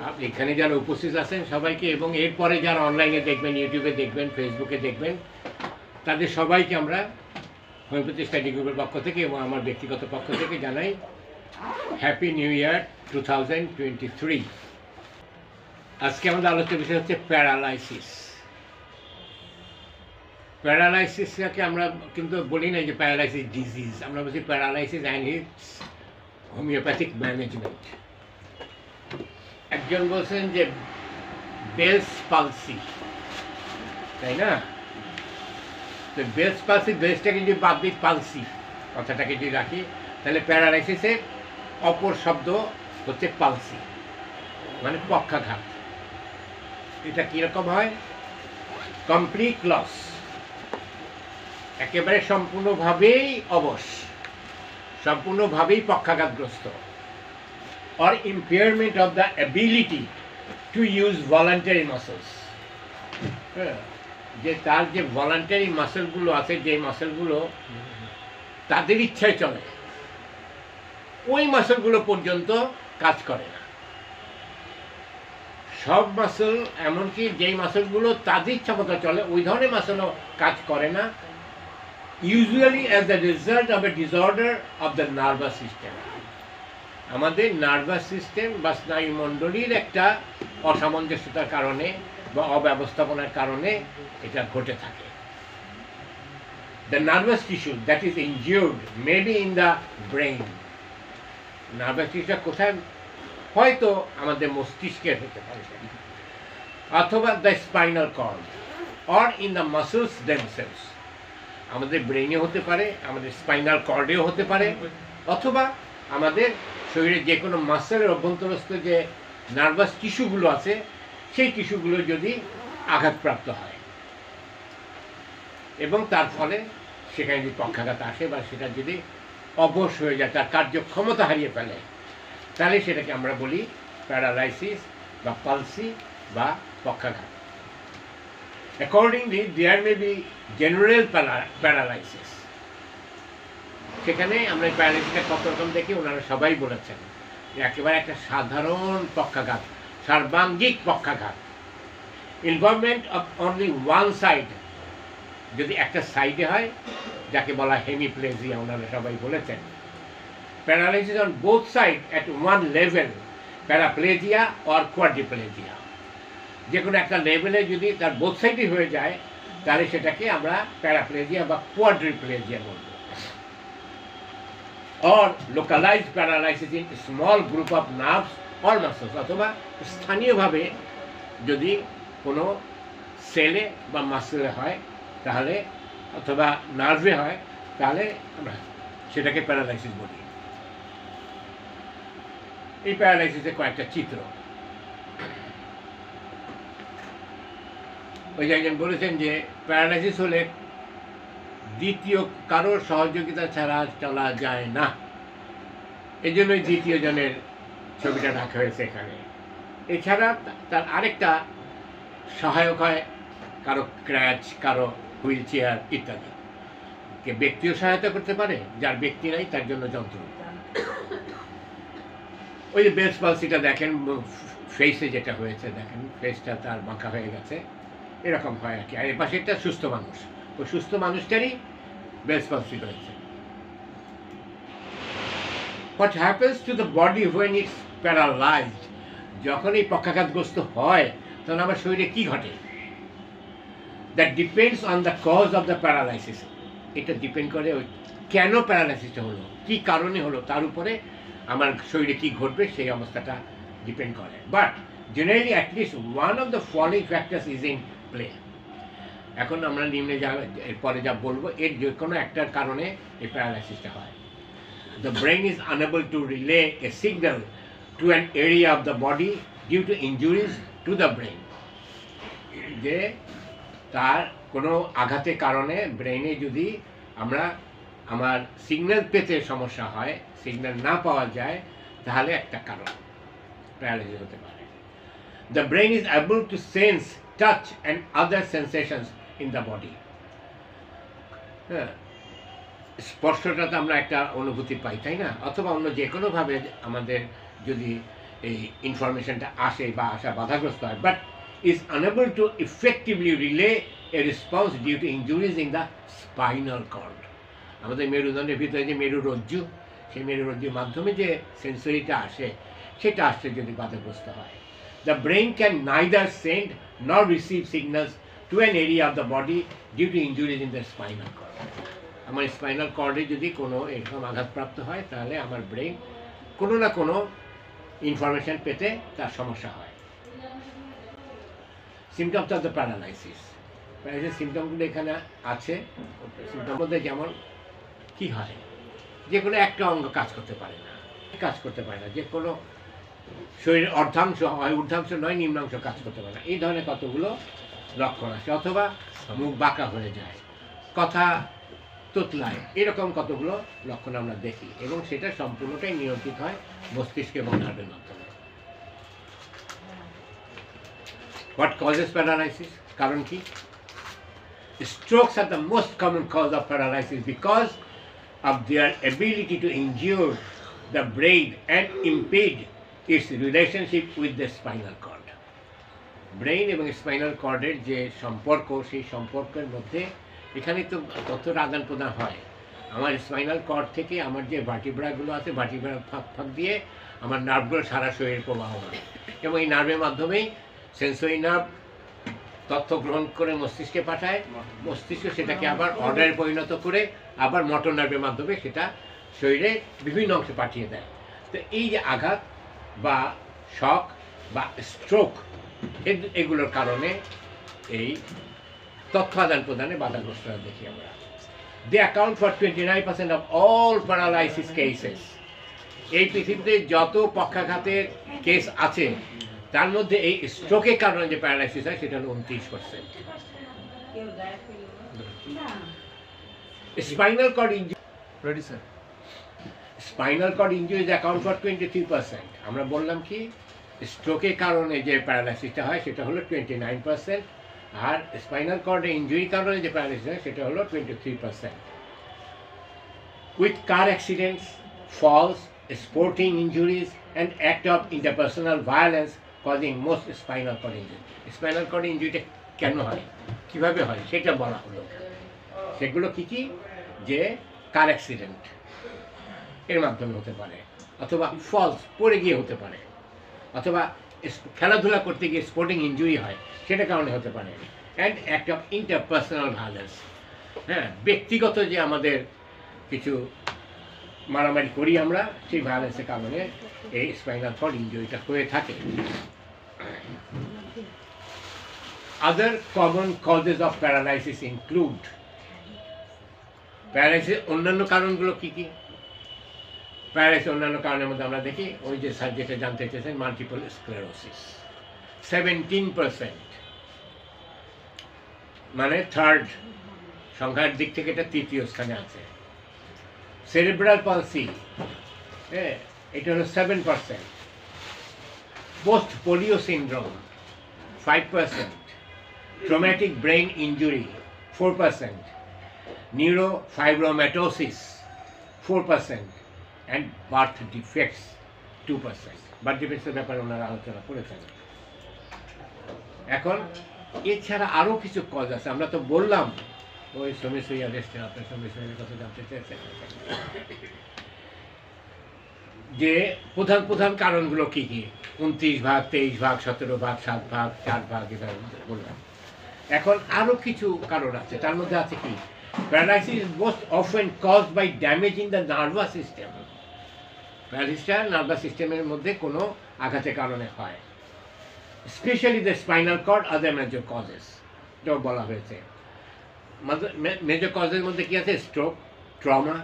আপনি এখানে যারা উপস্থিত আছেন সবাইকে এবং এরপরে যারা অনলাইনে দেখবেন ইউটিউবে দেখবেন ফেসবুকে দেখবেন, তাদের সবাইকে আমরা হোমিওপ্যাথি স্টাডি গ্রুপের পক্ষ থেকে এবং আমার ব্যক্তিগত পক্ষ থেকে জানাই happy new year two thousand twenty three আজকে আমাদের আলোচ্য বিষয় হচ্ছে প্যারালাইসিস প্যারালাইসিসটাকে আমরা কিন্তু বলি না যে প্যারালাইসিস ডিজিজ আমরা বলছি paralysis and its homeopathic management একজন বলছেন যে বেলস পালসি, তাই না? তো বেলস পালসি বেলসটাকে যদি বাদ দিই পালসি কথাটাকে যদি রাখি। তাহলে প্যারালাইসিসের অপর শব্দ হচ্ছে পালসি মানে পক্ষাঘাত। এটা কীরকম হয়? Complete loss. একেবারে সম্পূর্ণভাবেই অবশ, সম্পূর্ণভাবেই পক্ষাঘাতগ্রস্ত। Or impairment of the ability to use voluntary muscles. হ্যাঁ, যে তার যে ভলান্টারি মাসেলগুলো আছে যে মাসেলগুলো তাদের ইচ্ছায় চলে ওই মাসেলগুলো পর্যন্ত কাজ করে না। সব মাসেল এমনকি যেই মাসেলগুলো তাদের ইচ্ছা মতো চলে ওই ধরনের মাসেলও কাজ করে না। Usually as the result of a disorder of the nervous system আমাদের নার্ভাস সিস্টেম বা স্নায়ুমণ্ডলীর একটা অসামঞ্জস্যতার কারণে বা অব্যবস্থাপনার কারণে এটা ঘটে থাকে। The nervous tissue that is injured maybe in the brain nervous টিস্যুটা কোথায়? হয়তো আমাদের মস্তিষ্কের হতে পারে। অথবা the spinal cord or in the muscles themselves আমাদের ব্রেইনে হতে পারে, আমাদের স্পাইনাল কর্ডেও হতে পারে, অথবা আমাদের শরীরে যে কোনো মাসেলের অভ্যন্তরস্থ যে নার্ভাস টিস্যুগুলো আছে, সেই টিস্যুগুলো যদি আঘাতপ্রাপ্ত হয়। এবং তার ফলে সেখানে যদি পক্ষাঘাত আসে বা সেটা যদি অবশ হয়ে যায়, তার কার্যক্ষমতা হারিয়ে ফেলে, তাহলে সেটাকে আমরা বলি প্যারালাইসিস বা পালসি বা পক্ষাঘাত। Accordingly there may be general paralysis সেখানে আমরা প্যারালাইসিসটা কত রকম দেখি ওনারা সবাই বলেছেন। একেবারে একটা সাধারণ পক্ষাঘাত, সার্বাঙ্গিক পক্ষাঘাত। Involvement of only one side যদি একটা সাইডে হয়, যাকে বলা হেমিপ্লেজিয়া ওনারা সবাই বলেছেন। Paralysis on both side at one level paraplegia or quadriplegia যে কোনো একটা লেভেলে যদি তার বোথ সাইডই হয়ে যায়, তাহলে সেটাকে আমরা প্যারাপ্লেজিয়া বা কোয়াড্রিপ্লেজিয়া বলব। Or localized paralysis in small group of nerves or muscles, অথবা স্থানীয়ভাবে যদি কোনো সেলে বা মাসেলে হয়, তাহলে অথবা নার্ভে হয়, তাহলে আমরা সেটাকে প্যারালাইসিস বলি। এই প্যারালাইসিসের কয়েকটা চিত্র। ওই যে একজন বলেছেন যে প্যারালাইসিস হলে দ্বিতীয় কারোর সহযোগিতা ছাড়া চলা যায় না। এই জন্যই দ্বিতীয় জনের ছবিটা রাখা হয়েছে এখানে। এছাড়া তার আরেকটা সহায়ক হয়, কারও ক্র্যাচ, কারও হুইল চেয়ার ইত্যাদি। কে ব্যক্তিও সহায়তা করতে পারে, যার ব্যক্তি নাই, তার জন্য যন্ত্র। ওই যে বেস পালসিটা দেখেন ফেসে যেটা হয়েছে, দেখেন ফেসটা তার বাঁকা হয়ে গেছে। এরকম হয় আর কি। আর এ একটা সুস্থ মানুষ। ওই সুস্থ মানুষটারই বেস পালসি রয়েছে what happens to the body when it's paralysed যখন এই পক্ষাঘাতগ্রস্ত হয়, তখন আমার শরীরে কি ঘটে? That depends on the cause of the paralysis এটা ডিপেন্ড করে ওই কেন প্যারালাইসিসটা হলো, কি কারণে হলো, তার উপরে আমার শরীরে কি ঘটবে, সেই অবস্থাটা ডিপেন্ড করে। But generally at least one of the following factors is in play এখন আমরা নিম্নে যা, এরপরে যা বলব, এর যে কোনো একটার কারণে এই প্যারালাইসিসটা হয়। The brain is unable to relay a signal to an area of the body due to injuries to the brain. যে তার কোনো আঘাতের কারণে ব্রেনে যদি আমরা, আমার সিগন্যাল পেতে সমস্যা হয় সিগন্যাল না পাওয়া যায়, তাহলে একটা কারণ প্যারালাইসিস হতে পারে। The brain is able to sense touch and other sensations in the body হ্যাঁ স্পর্শটা তো আমরা একটা অনুভূতি পাই, তাই না? অথবা অন্য যে কোনোভাবে আমাদের যদি এই ইনফরমেশনটা আসে বা আসা বাধাগ্রস্ত হয় but is unable to effectively relay a response due to injuries in the spinal cord আমাদের মেরুদণ্ডের ভিতরে যে মেরুরজ্জু, সেই মেরুরজ্জুর মাধ্যমে যে সেন্সরিটা আসে, সেটা আসতে যদি বাধাগ্রস্ত হয় the brain can neither send nor receive signals to an area of the body due to injuries in the spinal cord আমার স্পাইনাল কর্ডে যদি কোনো এরকম আঘাতপ্রাপ্ত হয়, তাহলে আমার ব্রেন কোনো না কোনো ইনফরমেশন পেতে তার সমস্যা হয়। Symptoms of the paralysis paralysis সিমটমগুলো এখানে আছে। সিমটম মধ্যে যেমন কি হয়, যে কোনো একটা অঙ্গ কাজ করতে পারে না, কাজ করতে পারে না, যে কোনো শরীরের অর্ধাংশ হয়, ঊর্ধ্বাংশ নয়, নিম্নাংশ কাজ করতে পারে না। এই ধরনের কতগুলো লক্ষণ আছে অথবা মুখ বাঁকা হয়ে যায় কথা তোতলায় এরকম কতগুলো লক্ষণ আমরা দেখি এবং সেটা সম্পূর্ণটাই নিয়ন্ত্রিত হয় মস্তিষ্ক এবং নার্ভের মাধ্যমে হোয়াট কজেস প্যারালাইসিস কারণ কি strokes are the most common cause of paralysis because of their ability to injure the brain and impede its relationship with the spinal cord. Brain এবং স্পাইনাল কর্ডের যে সম্পর্ক, সেই সম্পর্কের মধ্যে এখানে তো তথ্যের আদান প্রদান হয়। আমার স্পাইনাল কর্ড থেকে আমার যে ভার্টিব্রাগুলো আছে ভার্টিব্রা ফাঁক ফাঁক দিয়ে আমার নার্ভগুলো সারা শরীরে প্রবাহ হয়। এবং এই নার্ভের মাধ্যমেই সেন্সরি নার্ভ তথ্য গ্রহণ করে মস্তিষ্কে পাঠায়। মস্তিষ্ক সেটাকে আবার অর্ডারে পরিণত করে আবার মটর নার্ভের মাধ্যমে সেটা শরীরে বিভিন্ন অংশে পাঠিয়ে দেয়। তো এই যে আঘাত বা শক বা স্ট্রোক এগুলোর কারণে এই তথ্য আদান প্রদানে বাধাগ্রস্ততা দেখি আমরা। They account for twenty nine percent of all paralysis cases এই পৃথিবীতে যত পক্ষাঘাতের কেস আছে তার মধ্যে এই স্ট্রোকের কারণে যে প্যারালাইসিস হয় সেটা হলো উনত্রিশ percent spinal cord injury ready sir spinal cord injuries account for twenty three percent আমরা বললাম কি স্ট্রোকের কারণে যে প্যারালাইসিসটা হয়, সেটা হলো টোয়েন্টি নাইন পার্সেন্ট আর স্পাইনাল কর্ডে ইঞ্জুরির কারণে যে প্যারালাইসিস হয়, সেটা হলো twenty three percent with car accidents falls sporting injuries and act of interpersonal violence causing most spinal cord injury spinal cord ইঞ্জুরিটা কেন হয়? কীভাবে হয়? সেটা বলা হলো। সেগুলো কী কী? যে কার অ্যাক্সিডেন্ট এর মাধ্যমে হতে পারে, অথবা ফলস পড়ে গিয়ে হতে পারে। অথবা খেলাধুলা করতে গিয়ে স্পোর্টিং ইঞ্জুরি হয়, সেটা কারণে হতে পারে। And act of interpersonal violence হ্যাঁ ব্যক্তিগত যে আমাদের কিছু মারামারি করি আমরা, সেই ভায়োলেন্সের কারণে এই স্পাইনাল কর্ড ইঞ্জুরিটা হয়ে থাকে। Other common causes of paralysis include paralysis অন্যান্য কারণগুলো কী কী? প্যারালাইসিস অন্যান্য কারণের মধ্যে আমরা দেখি, ওই যে স্যার যেটা জানতে চেয়েছেন মাল্টিপল স্ক্লেরোসিস সেভেন্টিন পার্সেন্ট মানে থার্ড সংখ্যার দিক থেকে এটা তৃতীয় স্থানে আছে। সেরেব্রাল পালসি হ্যাঁ এটা হলো seven percent post polio syndrome five percent traumatic brain injury four percent neurofibromatosis 4% and birth defects 2% birth ডিফেক্টসের ব্যাপারে ওনারা আলোচনা করেছেন। এখন, এছাড়া আরও কিছু কজ আছে। আমরা তো বললাম, ওই সমীর সৈয়া রেস্টে আপনার সমীর সৈয়ার কথা জানতে চেয়েছেন যে প্রধান প্রধান কারণগুলো কি কি? উনত্রিশ ভাগ, তেইশ ভাগ, সতেরো ভাগ, সাত ভাগ, চার ভাগ এটা বললাম। এখন আরও কিছু কারণ আছে। তার মধ্যে আছে কি? Paralysis most often cause by damage in the nervous system প্যারালাইসিসটা nervous সিস্টেমের মধ্যে কোনো আঘাতের কারণে হয়। Specially the spinal cord other major causes এটাও বলা হয়েছে। মেজর কজের মধ্যে কি আছে? Stroke trauma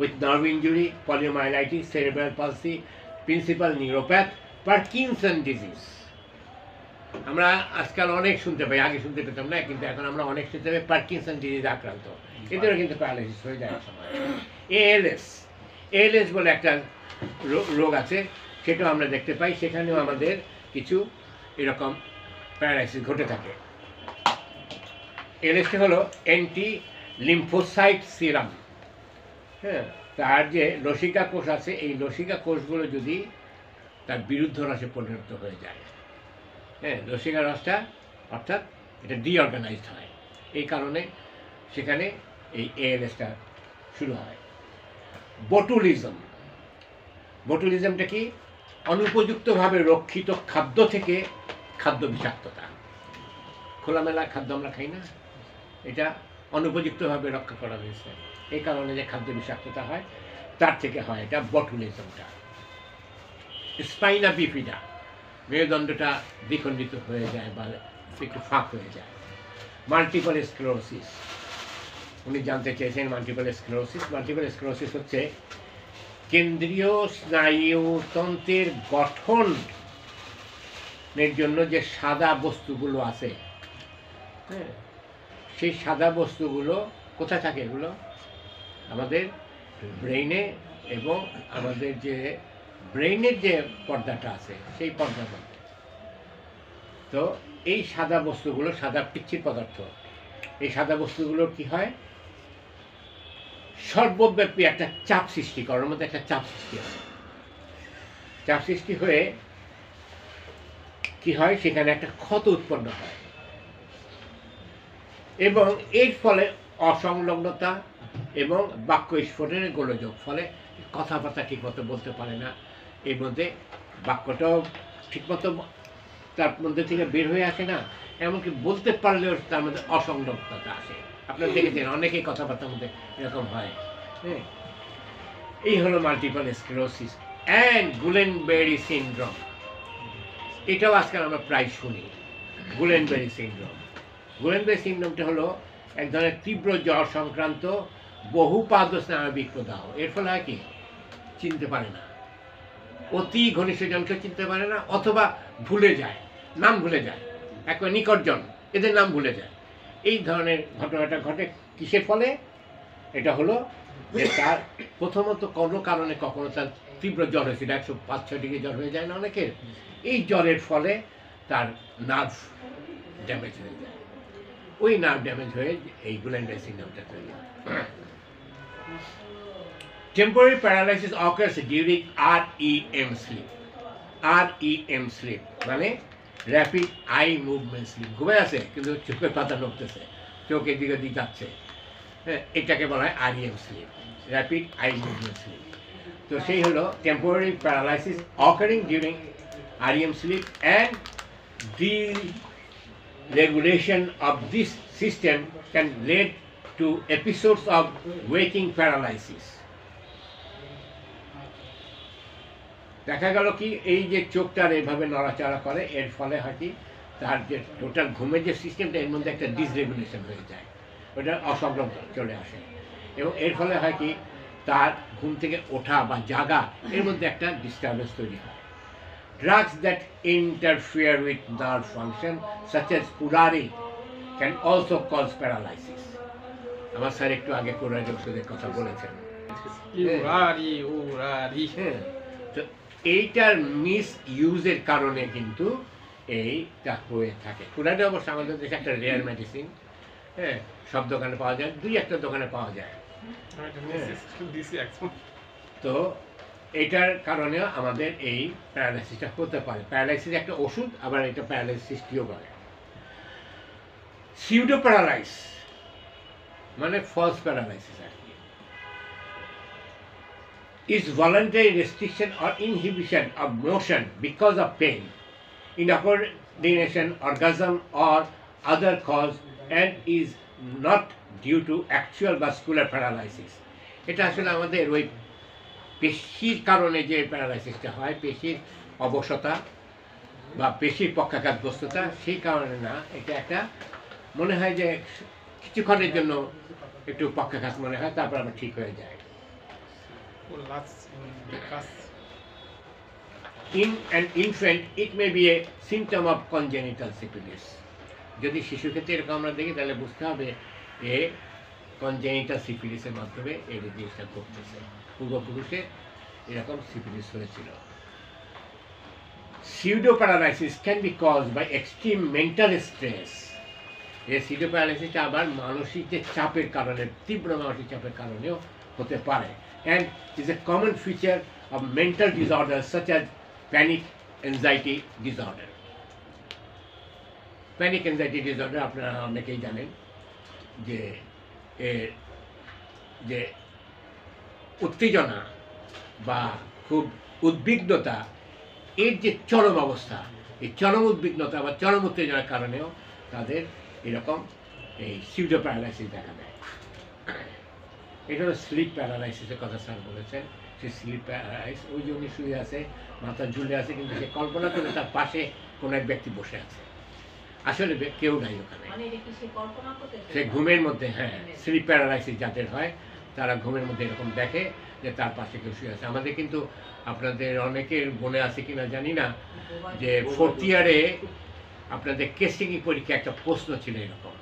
with nerve injury poliomyelitis cerebral palsy peripheral neuropathy Parkinson disease আমরা আজকাল অনেক শুনতে পাই আগে শুনতে পেতাম না কিন্তু এখন আমরা অনেক শুনতে পাই পার্কিনসন ডিজিজ আক্রান্ত। এদেরও কিন্তু প্যারালাইসিস হয়ে যায় সময়। এএলএস এএলএস বলে একটা রোগ আছে, সেটাও আমরা দেখতে পাই। সেখানেও আমাদের কিছু এরকম প্যারালাইসিস ঘটে থাকে। এলএসটি হলো অ্যান্টি লিম্ফোসাইট সিরাম হ্যাঁ তার যে লসিকা কোষ আছে, এই লসিকা কোষগুলো যদি তার বিরুদ্ধ রসে পরিণত হয়ে যায় হ্যাঁ লসিকা রসটা অর্থাৎ এটা ডিঅর্গানাইজড হয়। এই কারণে সেখানে এই এএলএসটা শুরু হয়। বটুলিজম বটুলিজমটা কি? অনুপযুক্তভাবে রক্ষিত খাদ্য থেকে খাদ্য বিষাক্ততা। খোলামেলা খাদ্য আমরা খাই না। এটা অনুপযুক্তভাবে রক্ষা করা হয়েছে। এই কারণে যে খাদ্য বিষাক্ততা হয়, তার থেকে হয় এটা বটুলিজমটা। স্পাইনা বিফিডা মেরুদণ্ডটা দ্বিখণ্ডিত হয়ে যায় বা একটু ফাঁক হয়ে যায়। মাল্টিপল স্ক্লোরোসিস, উনি জানতে চেয়েছেন মাল্টিপল স্ক্লোরোসিস। মাল্টিপল স্ক্লোরোসিস হচ্ছে কেন্দ্রীয় স্নায়ুতন্ত্রের গঠনের জন্য যে সাদা বস্তুগুলো আছে হ্যাঁ সেই সাদা বস্তুগুলো কোথায় থাকে এগুলো? আমাদের ব্রেইনে এবং আমাদের যে ব্রেইনের যে পর্দাটা আছে, সেই মধ্যে। তো এই সাদা বস্তুগুলো সাদা পিচ্ছির পদার্থ। এই সাদা বস্তুগুলো কি হয়? সর্বব্যাপী একটা চাপ সৃষ্টি করার মধ্যে একটা চাপ সৃষ্টি হয়। চাপ সৃষ্টি হয়ে কি হয়? সেখানে একটা ক্ষত উৎপন্ন হয়। এবং এর ফলে অসংলগ্নতা এবং বাক্য স্ফোটনের গোলযোগ, ফলে কথাবার্তা ঠিকমতো বলতে পারে না। এর মধ্যে বাক্যটাও ঠিকমতো তার মধ্যে থেকে বের হয়ে আসে না। এমনকি বলতে পারলেও তার মধ্যে অসংলগ্নতা আসে। আপনারা দেখেছেন, অনেকেই কথাবার্তার মধ্যে এরকম হয়। হ্যাঁ? এই হলো multiple sclerosis and Guillain Barre syndrome এটাও আজকাল আমরা প্রায় শুনি গুলেনবেরি সিনড্রোম গুলেনবেরি সিনড্রোমটা হলো এক ধরনের তীব্র জ্বর সংক্রান্ত বহুপাদ স্নায়বিক প্রদাহ। এর ফলে কি? চিনতে পারে না। অতি ঘনিষ্ঠ ঘনিষ্ঠজনকে চিনতে পারে না, অথবা ভুলে যায়, নাম ভুলে যায়। একবার নিকটজন, এদের নাম ভুলে যায়। এই ধরনের ঘটনাটা ঘটে। কিসের ফলে? এটা হলো যে তার প্রথমত কোনো কারণে কখনো তার তীব্র জ্বর হয়েছিল একশো পাঁচ, ছয় ডিগ্রি জ্বর হয়ে যায় না অনেকের। এই জ্বরের ফলে তার নার্ভ ড্যামেজ হয়ে যায়। ওই নার্ভ ড্যামেজ হয়ে এই গুলেন্ডার সিগন্যালটা তৈরি হয়। R E M sleep R E M sleep মানে র্যাপিড আই মুভমেন্ট স্লিপ ঘুমে আছে, কিন্তু চোখের পাতা নড়তেছে। চোখ এদিকে দিকে যাচ্ছে। হ্যাঁ এটাকে বলা হয় REM sleep rapid eye movement sleep তো সেই হলো temporary paralysis occurring during REM sleep and the regulation of this system can lead to episodes of waking paralysis. দেখা গেল কি এই যে চোখটার এভাবে নড়াচড়া করে এর ফলে হয় কি তার যে টোটাল ঘুমের যে সিস্টেমটা এর মধ্যে একটা ডিসরেগুলেশন হয়ে যায়। ওটা অসংলগ্ন চলে আসে। এবং এর ফলে হয় কি তার ঘুম থেকে ওঠা বা জাগা এর মধ্যে একটা ডিস্টারবেন্স তৈরি হয়। Drugs that interfere with nerve function, such as curare, can also cause paralysis. আমার স্যার একটু আগে কুরারি ওষুধের কথা বলেছেন ইউরারি উরারি হ্যাঁ তো এইটার মিস ইউজের কারণে কিন্তু এইটা হয়ে থাকে। কুরারি অবশ্য আমাদের দেশে একটা রেয়ার মেডিসিন হ্যাঁ সব দোকানে পাওয়া যায় দুই একটা দোকানে পাওয়া যায়। তো এটার কারণেও আমাদের এই প্যারালাইসিসটা হতে পারে। প্যারালাইসিস একটা ওষুধ আবার এটা প্যারালাইসিসটিও করে। সিউডো প্যারালাইস মানে ফলস প্যারালাইসিস আর is voluntary restriction or inhibition of motion because of pain, incoordination, orgasm, or other cause, and is not due to actual vascular paralysis. এটা আসলে আমাদের ওই পেশির কারণে যে প্যারালাইসিসটা হয় পেশির অবসতা বা পেশির পক্ষাঘাতগ্রস্ততা সেই কারণে না এটা একটা মনে হয় যে কিছুক্ষণের জন্য একটু পক্ষাঘাত মনে হয় তারপর আবার ঠিক হয়ে যায় লাস বিকাশ In an infant, it may be a symptom of congenital syphilis. যদি শিশু ক্ষেত্রে এরকম আমরা দেখি তাহলে বুঝতে হবে এ কনজেনিটাল সিফিলিসের মাধ্যমে এই জিনিসটা ঘটতেছে। পূর্বপুরুষে এরকম সিফিলিস হয়েছিল। Pseudo paralysis can be caused by extreme mental stress এই সিউডো প্যারালাইসিসটা আবার মানসিক যে চাপের কারণে তীব্র মানসিক চাপের কারণেও হতে পারে। And is a common feature of mental disorder such as panic anxiety disorder panic anxiety disorder আপনারা অনেকেই জানেন যে এর যে উত্তেজনা বা খুব উদ্বিগ্নতা এর যে চরম অবস্থা, এই চরম উদ্বিগ্নতা বা চরম উত্তেজনার কারণেও তাদের এরকম এই সিউডো প্যারালাইসিস দেখা দেয়। এটা হলো স্লিপ প্যারালাইসিসের কথা স্যার বলেছেন। সে স্লিপ প্যারালাইস ওই জন্য শুয়ে আছে মাথা ঝুলে আছে কিন্তু সে কল্পনা করে তার পাশে কোনো এক ব্যক্তি বসে আছে। আসলে কেউ নাই ওখানে। মানে সে ঘুমের মধ্যে হ্যাঁ স্লিপ প্যারালাইসিস যাদের হয় তারা ঘুমের মধ্যে এরকম দেখে যে তার পাশে কেউ শুয়ে আছে। আমাদের কিন্তু আপনাদের অনেকের মনে আছে কিনা জানি না যে ফোর্থ ইয়ারে আপনাদের কেসিংই পরীক্ষা একটা প্রশ্ন ছিল এরকম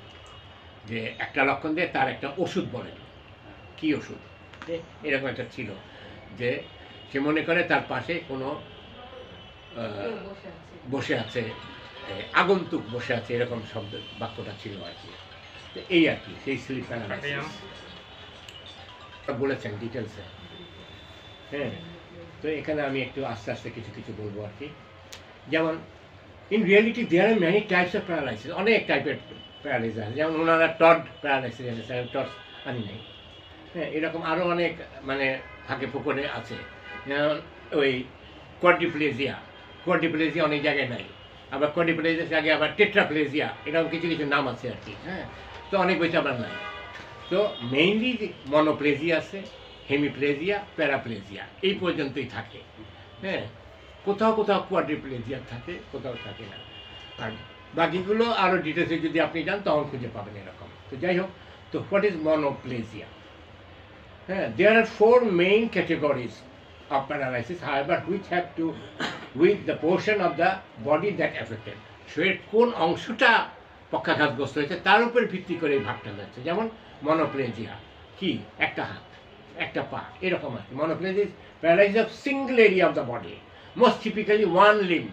যে একটা লক্ষণ দিয়ে তার একটা ওষুধ বলেন। কি ওষুধ? এরকম একটা ছিল, যে সে মনে করে তার পাশে কোনো বসে আছে আছে আগন্তুক বসে আছে, এরকম শব্দ, বাক্যটা ছিল আর কি। এই আর কি, সেই স্লিপ। বলেছেন ডিটেলসে হ্যাঁ তো এখানে আমি একটু আস্তে আস্তে কিছু কিছু বলব আর কি। যেমন in reality there are many types of paralysis অনেক টাইপের প্যারালাইসিস আছে। যেমন ওনারা টড প্যারালাইসিস আমি টড আনি নাই। হ্যাঁ এরকম আরও অনেক মানে থাকে ফুকরে আছে। যেমন ওই কোয়াড্রিপ্লেজিয়া কোয়াড্রিপ্লেজিয়া অনেক জায়গায় নাই। আবার কোয়াড্রিপ্লেজিয়ার আগে আবার টেট্রাপ্লেজিয়া এরকম কিছু কিছু নাম আছে আর কি হ্যাঁ। তো অনেক বইতে আবার নাই। তো মেইনলি মনোপ্লেজিয়া আছে হেমিপ্লেজিয়া প্যারাপ্লেজিয়া এই পর্যন্তই থাকে। হ্যাঁ কোথাও কোথাও কোয়াড্রিপ্লেজিয়া থাকে, কোথাও থাকে না। আর বাকিগুলো আরও ডিটেলসে যদি আপনি যান, তখন খুঁজে পাবেন এরকম। তো যাই হোক, তো হোয়াট ইজ মনোপ্লেজিয়া হ্যাঁ there are four main categories of paralysis, however, which have to with the portion of the body that affected. শরীরের কোন অংশটা পক্ষাঘাতগ্রস্ত হয়েছে তার উপর ভিত্তি করে এই ভাগটা যাচ্ছে। যেমন মনোপ্লেজিয়া কি? একটা হাত একটা পা এরকম আছে monoplegias paralyse of single area of the body most typically one limb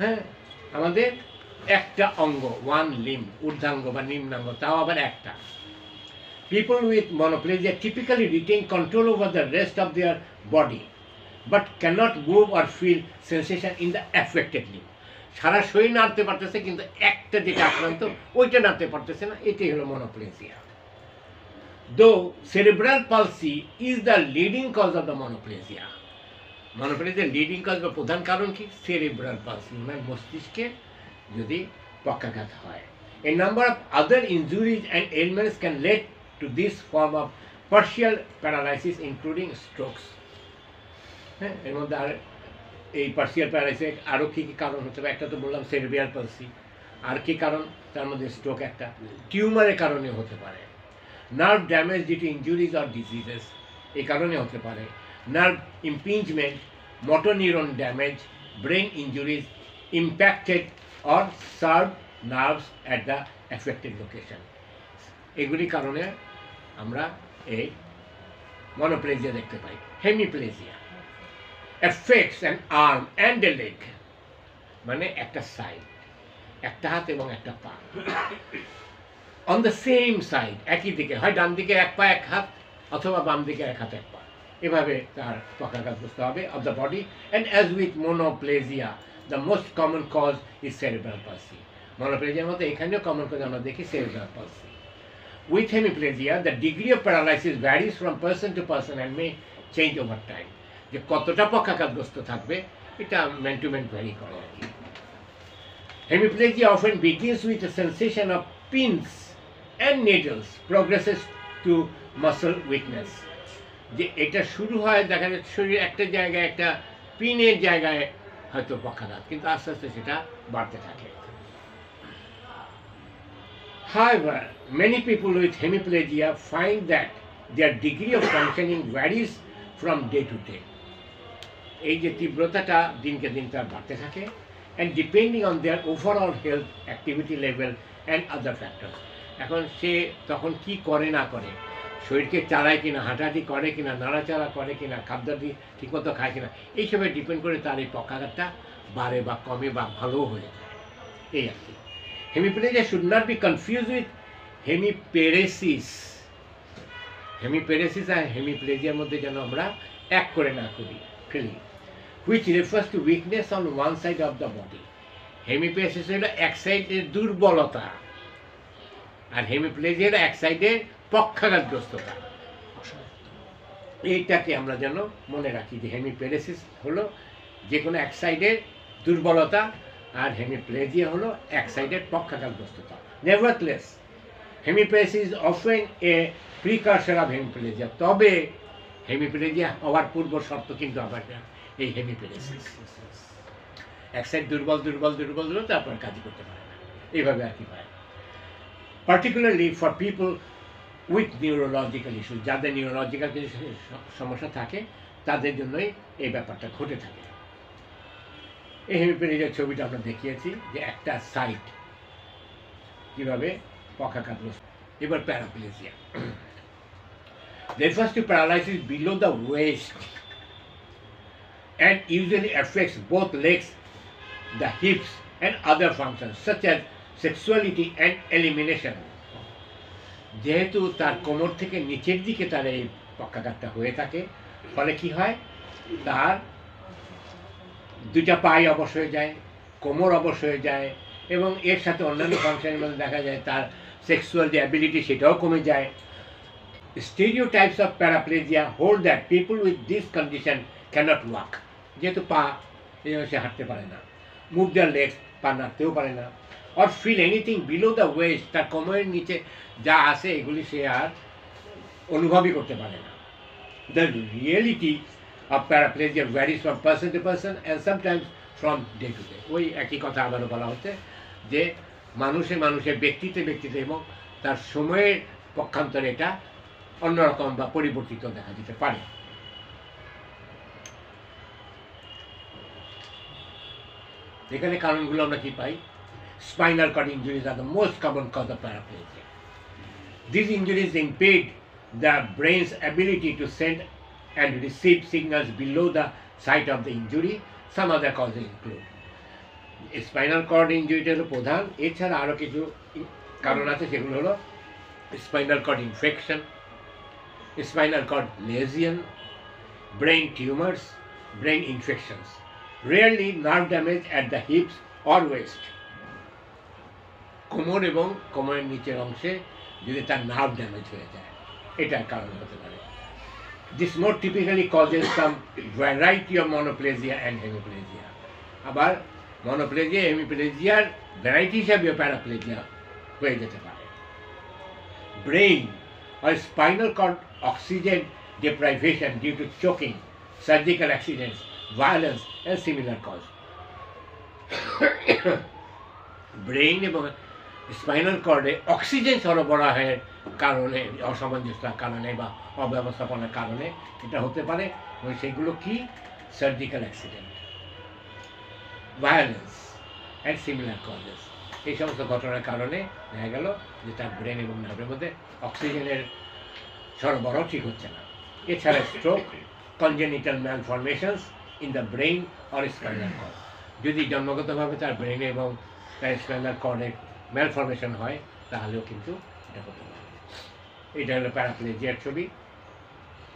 হ্যাঁ আমাদের একটা অঙ্গ ওয়ান লিম ঊর্ধ্বাঙ্গ বা নিম্নাঙ্গ তাও আবার একটা। People with monoplegia typically retain control over the rest of their body but cannot move or feel sensation in the affected limb. সারা শরীর নাড়তে পারতেছে কিন্তু একটা যেটা আক্রান্ত ওইটা নাড়তে পারতেছে না এটাই হলো monoplegia though cerebral palsy is the leading cause of the monoplegia মনোপ্লেসিয়ার leading cause বা প্রধান কারণ কি সেরেব্রাল পালসি মানে মস্তিষ্কে যদি পক্ষাঘাত হয় A number of other injuries and ailments can lead to this form of partial paralysis, including strokes. হ্যাঁ এর মধ্যে আর এই পার্সিয়াল প্যারালাইসিস আরও কী কী কারণ হতে পারে? একটা তো বললাম সেরবিয়াল পালসি আর কি কারণ? তার মধ্যে স্ট্রোক একটা। টিউমারের কারণে হতে পারে। Nerve damage due to injuries or diseases এই কারণে হতে পারে। Nerve impingement motor neuron damage brain injuries impacted or severed nerves at the affected location এগুলি কারণে আমরা এই মনোপ্লেজিয়া দেখতে পাই। Hemiplegia affects and arm and a leg মানে একটা সাইড একটা হাত এবং একটা পা। অন দ্য সেম সাইড একই দিকে, হয় ডান দিকে এক পা, এক হাত, অথবা বাম দিকে এক হাত, এক পা। এভাবে তার পক্ষাঘাতগ্রস্ত হবে of the body and as with monoplegia the most common cause is cerebral palsy মনোপ্লেজিয়ার মধ্যে এখানেও কমন কজ আমরা দেখি cerebral palsy With hemiplegia, the degree of paralysis varies from person to person and may change over time. যে কতটা পক্ষাঘাতগ্রস্ত থাকবে এটা man to man vary করে আর কি Hemiplegia often begins with a sensation of pins and needles, progresses to muscle weakness. যে এটা শুরু হয় দেখা যাচ্ছে শরীরের একটা জায়গায় একটা পিনের জায়গায় হয়তো পক্ষাঘাত কিন্তু আস্তে আস্তে সেটা বাড়তে থাকে However, many people with hemiplegia find that their degree of functioning varies from day to day. এই যে তীব্রতাটা দিনকে দিন তার বাড়তে থাকে and depending on their overall health activity level and other factors এখন সে তখন কি করে না করে? শরীরকে চালায় কিনা হাঁটাহাঁটি করে কিনা নাড়াচাড়া করে কিনা খাদ্যাদি ঠিকমতো খায় কিনা এইসবে ডিপেন্ড করে তার এই পক্ষাঘাতটা বাড়ে বা কমে বা ভালোও হয়ে যায়। এই আর কি। Hemiplegia should not be confused with hemiparesis. হেমিপেরেসিস আর হেমিপ্লেজিয়ার মধ্যে যেন আমরা এক করে না করি ফেলি which refers to weakness on one side of the body. হেমিপ্লেসিস হলো এক সাইডের দুর্বলতা আর হেমিপ্লেজিয়া হলো এক সাইডের পক্ষাঘাতগ্রস্ততা এইটাকে আমরা যেন মনে রাখি যে হেমিপ্লেসিস হলো যে কোনো এক সাইডের দুর্বলতা আর হেমিপ্লেজিয়া হলো এক সাইডের পক্ষাঘাতগ্রস্ততা nevertheless is often a precursor of hemiplegia তবে হেমিপ্লেজিয়া হওয়ার পূর্ব শর্ত কিন্তু আবার এই হেমিপ্লেসিস এক সাইড দুর্বল দুর্বল দুর্বল দুর্বল তারপর কাজ করতে পারে না। এইভাবে আর কি হয়। Particularly for people with neurological issue যাদের নিউরোলজিক্যাল সমস্যা থাকে, তাদের জন্যই এই ব্যাপারটা ঘটে থাকে। এই হেমিপেরিজের ছবিটা আমরা দেখিয়েছি যে একটা সাইট কীভাবে পকাকাত এবার paraplegia refers to paralysis below the waist and usually affects both legs the hips and other function such as sexuality and elimination যেহেতু তার কোমর থেকে নিচের দিকে তার এই পক্ষাঘাতটা হয়ে থাকে, ফলে কি হয়? তার দুইটা পাই অবশ হয়ে যায়, কোমর অবশ হয়ে যায়, এবং এর সাথে অন্যান্য ফাংশনের মধ্যে দেখা যায়, তার সেক্সুয়াল যে অ্যাবিলিটি সেটাও কমে যায়। Stereotypes of paraplegia hold that people with this condition cannot walk. যেহেতু পা এই জন্য সে হাঁটতে পারে না মুভ দেয়ার লেগ পা নাড়তেও পারে না or feel anything below the waist তার কোমরের নিচে যা আছে, এগুলি সে আর অনুভবই করতে পারে না। The reality of paraplegia varies from person to person and sometimes from day to day ওই একই কথা আবারও বলা হচ্ছে যে মানুষে মানুষের ব্যক্তিতে ব্যক্তিতে এবং তার সময়ের পক্ষান্তরে এটা অন্যরকম বা পরিবর্তিত দেখা যেতে পারে। এখানে কারণগুলো আমরা কি পাই? Spinal cord injuries are the most common cause of paraplegia These injuries impede the brain's ability to send and receive signals below the site of the injury. Some other causes include spinal cord ইঞ্জুরিটা হলো প্রধান এছাড়া আরও কিছু ই- কারণ আছে সেগুলো হলো spinal cord infection spinal cord lesion brain tumours brain infections rarely nerve damage at the hips or waist কোমর এবং কোমরের নিচের অংশে যদি তার নার্ভ ড্যামেজ হয়ে যায় এটার কারণ হতে পারে this more typically causes some variety of monoplegia and hemiplegia আবার মনোপ্লেজিয়া হেমিপ্লেজিয়ার ভ্যারাইটি হিসাবেও প্যারাপ্লেজিয়া হয়ে যেতে পারে brain or spinal cord oxygen deprivation due to choking, surgical accidents, violence, and similar cause. Brain এবং স্পাইনাল কর্ডে অক্সিজেন সরবরাহের কারণে অসামঞ্জস্যতার কারণে বা অব্যবস্থাপনার কারণে এটা হতে পারে। সেগুলো কি? Surgical accident violence and similar causes এই সমস্ত ঘটনার কারণে দেখা গেল যে তার ব্রেন এবং নার্ভের মধ্যে অক্সিজেনের সরবরাহ ঠিক হচ্ছে না। এছাড়া stroke congenital malformations in the brain or spinal cord যদি জন্মগতভাবে তার ব্রেন এবং তার স্পাইনাল কর্ডের ম্যালফরমেশন হয়, তাহলেও কিন্তু এটা হতে পারে। এটা হলো প্যারাপ্লেজিয়ার ছবি।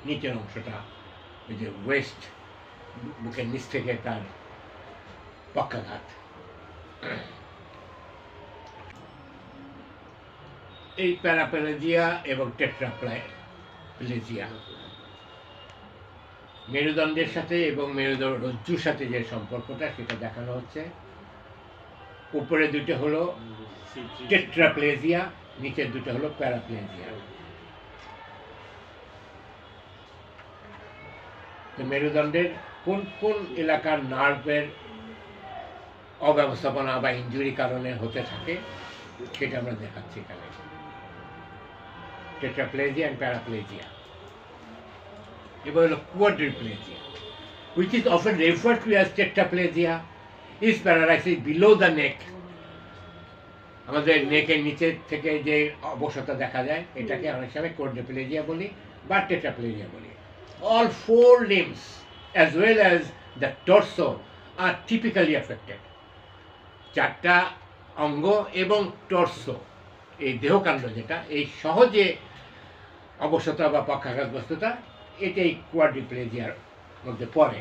নিচের অংশটা ওই যে ওয়েস্ট বুকের নিচ থেকে তার পক্ষাঘাত। এই প্যারাপ্লেজিয়া এবং টেট্রাপ্লেজিয়া মেরুদণ্ডের সাথে এবং মেরুদণ্ড রজ্জুর সাথে যে সম্পর্কটা সেটা দেখানো হচ্ছে। উপরে দুটো হলো টেট্রাপ্লেজিয়া নিচের দুটো হলো প্যারাপ্লেজিয়া। মেরুদণ্ডের কোন কোন এলাকার নার্ভের অব্যবস্থাপনা বা ইঞ্জুরি কারণে হতে থাকে, সেটা আমরা দেখাচ্ছি এখানে। টেট্রাপ্লেজিয়া অ্যান্ড প্যারাপ্লেজিয়া এবার হলো quadriplegia which is often referred to as tetraplegia, is paralysis below the neck আমাদের নেকের নিচের থেকে যে অবসতা দেখা যায়, এটাকে অনেক সময় কোয়াড্রিপ্লেজিয়া বলি বা টেট্রাপ্লেজিয়া বলি। All four limbs as well as the torso are typically affected চারটা অঙ্গ এবং টর্সো এই দেহকাণ্ড যেটা এই সহজে অবসতা বা পক্ষাঘাতগ্রস্ততা এটাই কোয়াড্রিপ্লেজিয়ার মধ্যে পড়ে।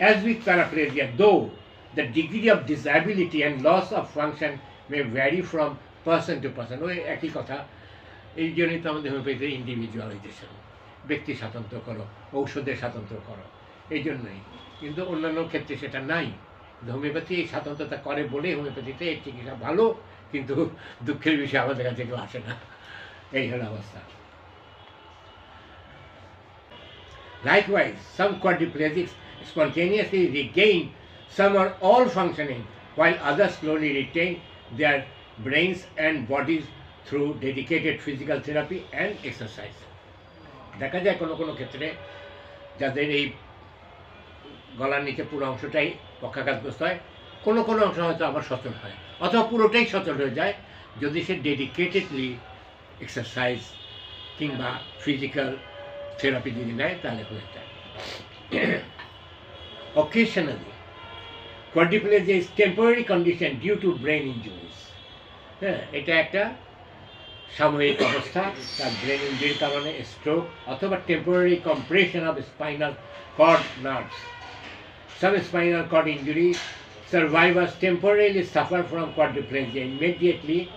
As with paraplegia, though the degree of disability and loss of function may vary from person to person, ওই একই কথা এই জন্যই তো আমাদের হোমিওপ্যাথি ইন্ডিভিজুয়ালাইজেশন ব্যক্তি স্বাতন্ত্র করো, ঔষধে স্বাতন্ত্র করো। এই জন্যই। কিন্তু অন্যান্য ক্ষেত্রে সেটা নাই। হোমিওপ্যাথি এই স্বাতন্ত্রতা করে বলে হোমিওপ্যাথিতে এর চিকিৎসা ভালো, কিন্তু দুঃখের বিষয়ে আমাদের কাছে কেউ আসে না। এই হল অবস্থা। Likewise some quadriplegics spontaneously regain some or all functioning while others slowly retain their brains and bodies through dedicated physical therapy and exercise দেখা যায় কোনো কোনো ক্ষেত্রে যাদের এই গলার নিচে পুরো অংশটাই পক্ষাঘাতগ্রস্ত হয়, কোনো কোনো অংশ হয়তো আবার সচল হয়, অথবা পুরোটাই সচল হয়ে যায় যদি সে ডেডিকেটেডলি এক্সারসাইজ কিংবা ফিজিক্যাল থেরাপি যদি নেয়, তাহলে হয়ে যায়। Occasionally, quadriplegia is temporary condition due to brain injuries হ্যাঁ এটা একটা সাময়িক অবস্থা তার ব্রেন ইঞ্জুরির কারণে স্ট্রোক অথবা temporary compression of spinal cord nerves Some spinal cord injury survivors temporarily suffer from quadriplegia immediately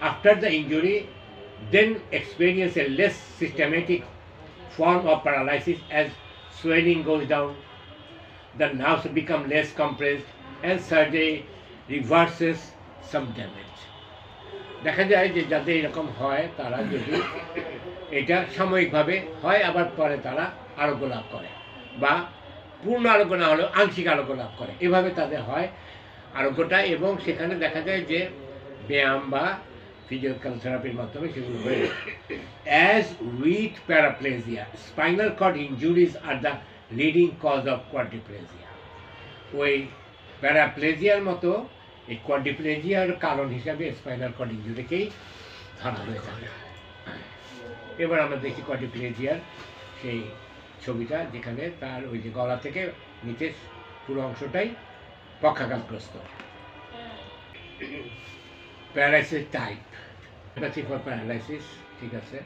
after the injury, then experience a less systematic form of paralysis as swelling goes down, the nerves become less compressed, and surgery reverses some damage. দেখা যায় যে যাদের এরকম হয়, তারা যদি এটা সাময়িকভাবে হয়, আবার পরে তারা আরোগ্য লাভ করে বা পূর্ণ আরোগ্য না হলেও আংশিক আরোগ্য লাভ করে। এভাবে তাদের হয় আরোগ্যটা এবং সেখানে দেখা যায় যে ব্যায়াম বা ফিজিওক্যাল থেরাপির মাধ্যমে সেগুলো হয়ে as with paraplegia spinal cord injuries are the leading cause of quadriplegia ওই প্যারাপ্লেজিয়ার মতো এই কোয়াড্রিপ্লেজিয়ার কারণ হিসাবে স্পাইনাল কর্ড ইঞ্জুরিকেই ধরা হয়ে থাকে এবার আমরা দেখি কোয়াড্রিপ্লেজিয়ার সেই ছবিটা যেখানে তার ওই যে গলা থেকে নিচের পুরো অংশটাই পক্ষাঘাতগ্রস্ত। Paralysis type pathy for paralysis ঠিক আছে?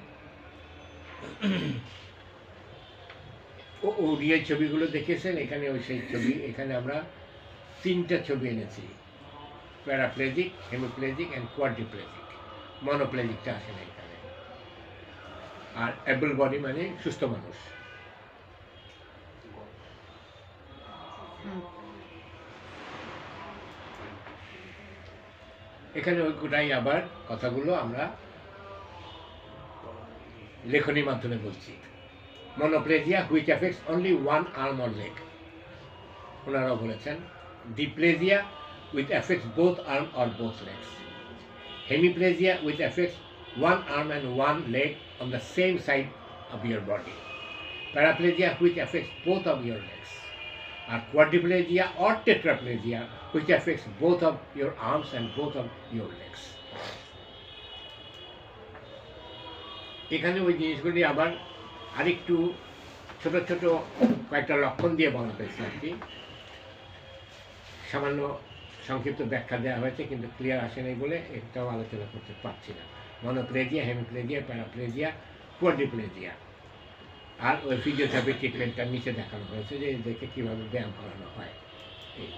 ও ওডিআই ছবিগুলো দেখেছেন এখানে ওই সেই ছবি, এখানে আমরা তিনটা ছবি এনেছি। প্যারাপ্লেজিক, হেমিপ্লেজিক অ্যান্ড কোয়াড্রিপ্লেজিক মনোপ্লেজিকটা আসে না এখানে। আর অ্যাবল বডি মানে সুস্থ মানুষ। এখানে ওই গোটাই আবার কথাগুলো আমরা লেখনির মাধ্যমে বলছি। Monoplegia which affects only one arm or leg ওনারাও বলেছেন। Diplegia with affects both arm or both legs hemiplegia with affects one arm and one leg on the same side of your body paraplegia which affects both of your legs R quadriplegia or tetraplegia which affects both of your arms and both of your legs. এখানে ওই জিনিসগুলি আবার আরেকটু ছোট ছোট কয়েকটা লক্ষণ দিয়ে বলা হয়েছে আর কি। সামান্য সংক্ষিপ্ত ব্যাখ্যা দেওয়া হয়েছে, কিন্তু ক্লিয়ার আসে নাই বলে এটাও আলোচনা করতে পারছি না। মনোপ্লেজিয়া হেমিপ্লেজিয়া প্যারাপ্লেজিয়া কোয়াড্রিপ্লেজিয়া আর ওই ফিজিওথেরাপি ট্রিটমেন্টটা নিচে দেখানো হয়েছে যে এদেরকে কীভাবে ব্যায়াম করানো হয়। এই।